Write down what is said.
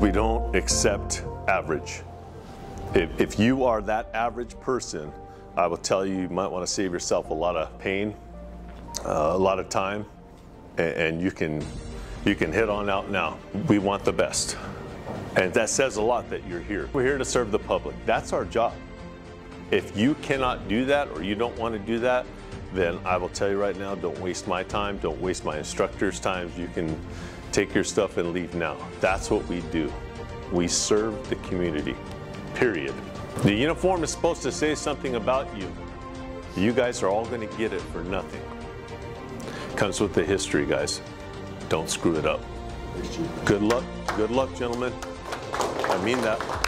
We don't accept average. If, if you are that average person, I will tell you, you might want to save yourself a lot of pain, uh, a lot of time, and, and you can you can hit on out now. We want the best. And that says a lot that you're here. We're here to serve the public. That's our job. If you cannot do that or you don't want to do that, then I will tell you right now, don't waste my time, don't waste my instructor's time. You can take your stuff and leave now. That's what we do. We serve the community, period. The uniform is supposed to say something about you. You guys are all going to get it for nothing. Comes with the history, guys. Don't screw it up. Good luck. Good luck, gentlemen. I mean that.